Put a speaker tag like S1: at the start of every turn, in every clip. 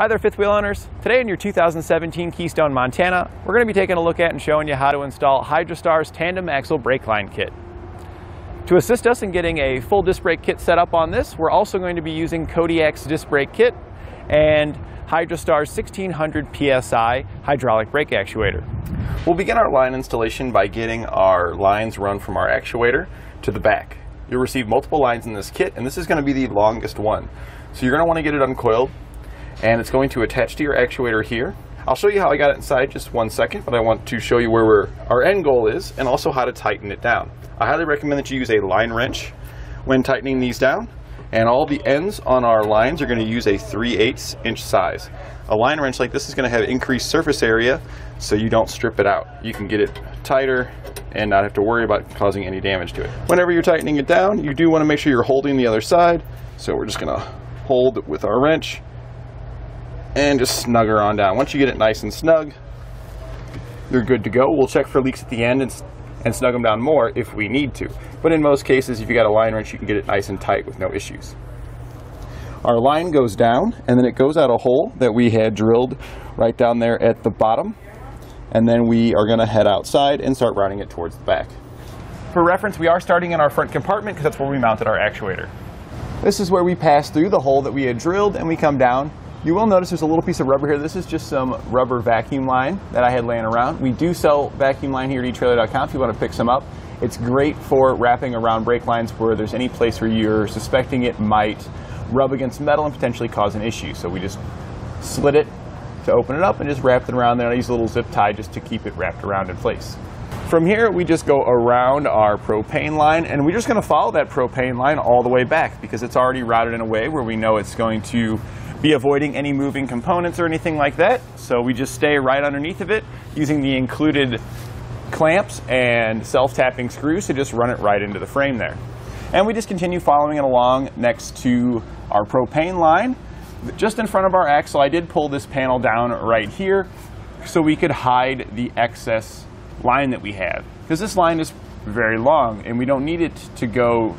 S1: Hi there fifth wheel owners. Today in your 2017 Keystone Montana, we're going to be taking a look at and showing you how to install HydraStar's tandem axle brake line kit. To assist us in getting a full disc brake kit set up on this, we're also going to be using Kodiak's disc brake kit and HydraStar's 1600 PSI hydraulic brake actuator. We'll begin our line installation by getting our lines run from our actuator to the back. You'll receive multiple lines in this kit and this is going to be the longest one. So you're going to want to get it uncoiled and it's going to attach to your actuator here. I'll show you how I got it inside just one second, but I want to show you where our end goal is and also how to tighten it down. I highly recommend that you use a line wrench when tightening these down, and all the ends on our lines are going to use a 3 8 inch size. A line wrench like this is going to have increased surface area so you don't strip it out. You can get it tighter and not have to worry about causing any damage to it. Whenever you're tightening it down, you do want to make sure you're holding the other side. So we're just going to hold with our wrench and just snug her on down. Once you get it nice and snug, you're good to go. We'll check for leaks at the end and, and snug them down more if we need to. But in most cases, if you got a line wrench, you can get it nice and tight with no issues. Our line goes down and then it goes out a hole that we had drilled right down there at the bottom. And then we are gonna head outside and start routing it towards the back. For reference, we are starting in our front compartment because that's where we mounted our actuator. This is where we pass through the hole that we had drilled and we come down you will notice there's a little piece of rubber here. This is just some rubber vacuum line that I had laying around. We do sell vacuum line here at eTrailer.com if you want to pick some up. It's great for wrapping around brake lines where there's any place where you're suspecting it might rub against metal and potentially cause an issue. So we just slit it to open it up and just wrap it around there. I use a little zip tie just to keep it wrapped around in place. From here, we just go around our propane line and we're just gonna follow that propane line all the way back because it's already routed in a way where we know it's going to be avoiding any moving components or anything like that. So we just stay right underneath of it using the included clamps and self-tapping screws to just run it right into the frame there. And we just continue following it along next to our propane line. Just in front of our axle, I did pull this panel down right here so we could hide the excess line that we have. Because this line is very long and we don't need it to go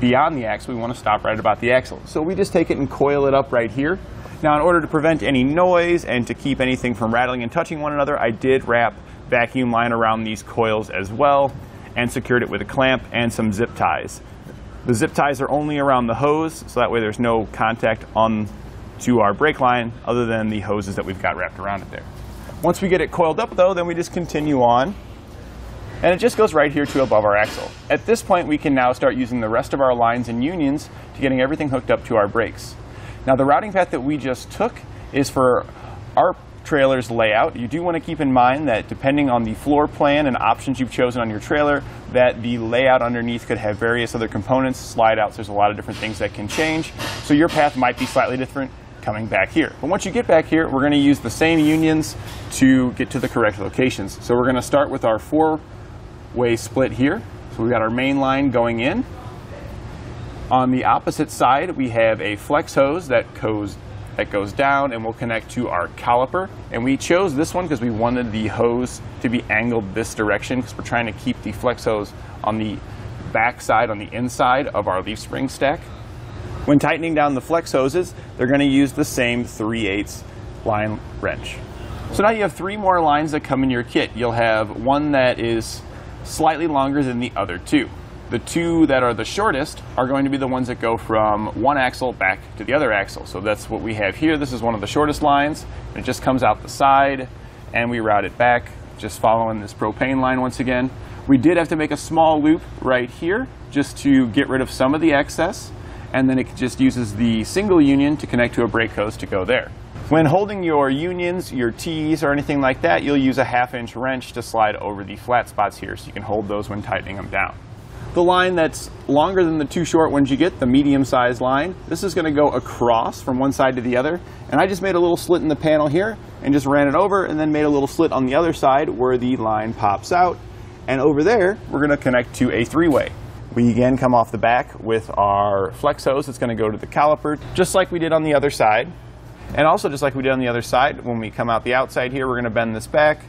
S1: beyond the axle, we want to stop right about the axle. So we just take it and coil it up right here. Now in order to prevent any noise and to keep anything from rattling and touching one another, I did wrap vacuum line around these coils as well and secured it with a clamp and some zip ties. The zip ties are only around the hose, so that way there's no contact on to our brake line other than the hoses that we've got wrapped around it there. Once we get it coiled up though, then we just continue on and it just goes right here to above our axle. At this point, we can now start using the rest of our lines and unions to getting everything hooked up to our brakes. Now the routing path that we just took is for our trailer's layout. You do want to keep in mind that depending on the floor plan and options you've chosen on your trailer, that the layout underneath could have various other components, slide outs, there's a lot of different things that can change. So your path might be slightly different coming back here. But once you get back here, we're going to use the same unions to get to the correct locations. So we're going to start with our four way split here. So we've got our main line going in. On the opposite side, we have a flex hose that goes, that goes down and will connect to our caliper. And we chose this one because we wanted the hose to be angled this direction because we're trying to keep the flex hose on the back side, on the inside of our leaf spring stack. When tightening down the flex hoses, they're going to use the same 3 8 line wrench. So now you have three more lines that come in your kit. You'll have one that is slightly longer than the other two. The two that are the shortest are going to be the ones that go from one axle back to the other axle. So that's what we have here. This is one of the shortest lines. It just comes out the side and we route it back, just following this propane line once again. We did have to make a small loop right here just to get rid of some of the excess. And then it just uses the single union to connect to a brake hose to go there. When holding your unions, your T's, or anything like that, you'll use a half inch wrench to slide over the flat spots here so you can hold those when tightening them down. The line that's longer than the two short ones you get, the medium sized line, this is going to go across from one side to the other. And I just made a little slit in the panel here and just ran it over and then made a little slit on the other side where the line pops out. And over there, we're going to connect to a three-way. We again come off the back with our flex hose. It's going to go to the caliper, just like we did on the other side. And also, just like we did on the other side, when we come out the outside here, we're going to bend this back,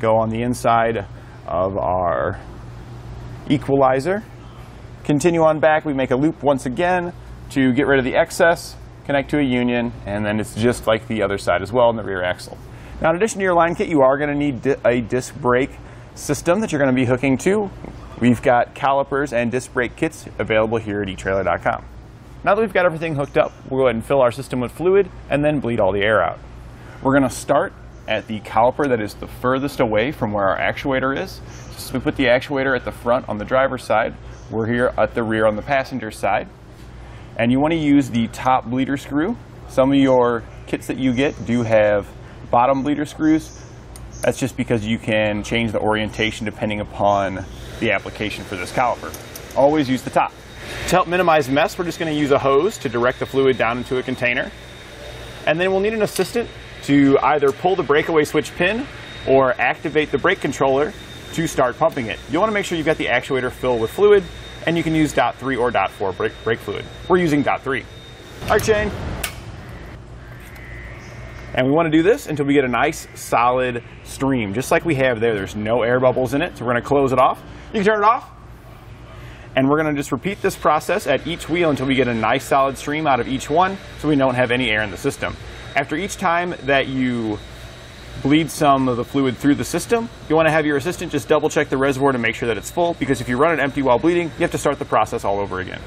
S1: go on the inside of our equalizer. Continue on back, we make a loop once again to get rid of the excess, connect to a union, and then it's just like the other side as well in the rear axle. Now, in addition to your line kit, you are going to need a disc brake system that you're going to be hooking to. We've got calipers and disc brake kits available here at eTrailer.com. Now that we've got everything hooked up, we'll go ahead and fill our system with fluid and then bleed all the air out. We're going to start at the caliper that is the furthest away from where our actuator is. So we put the actuator at the front on the driver's side. We're here at the rear on the passenger side. And you want to use the top bleeder screw. Some of your kits that you get do have bottom bleeder screws. That's just because you can change the orientation depending upon the application for this caliper. Always use the top. To help minimize mess, we're just going to use a hose to direct the fluid down into a container. And then we'll need an assistant to either pull the breakaway switch pin or activate the brake controller to start pumping it. You want to make sure you've got the actuator filled with fluid, and you can use dot three or dot four brake, brake fluid. We're using dot three. All right, Shane. And we want to do this until we get a nice solid stream, just like we have there. There's no air bubbles in it, so we're going to close it off. You can turn it off. And we're going to just repeat this process at each wheel until we get a nice solid stream out of each one so we don't have any air in the system. After each time that you bleed some of the fluid through the system, you want to have your assistant just double check the reservoir to make sure that it's full because if you run it empty while bleeding, you have to start the process all over again.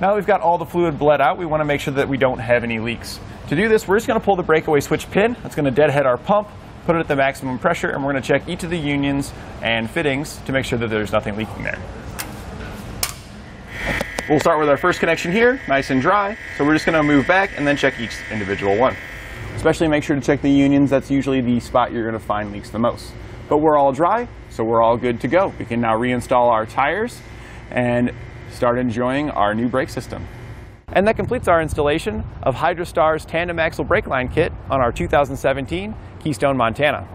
S1: Now that we've got all the fluid bled out, we want to make sure that we don't have any leaks. To do this, we're just going to pull the breakaway switch pin. That's going to deadhead our pump, put it at the maximum pressure, and we're to check each of the unions and fittings to make sure that there's nothing leaking there. We'll start with our first connection here, nice and dry. So we're just going to move back and then check each individual one. Especially make sure to check the unions. That's usually the spot you're going to find leaks the most. But we're all dry, so we're all good to go. We can now reinstall our tires and start enjoying our new brake system. And that completes our installation of HydraStar's tandem axle brake line kit on our 2017 Keystone Montana.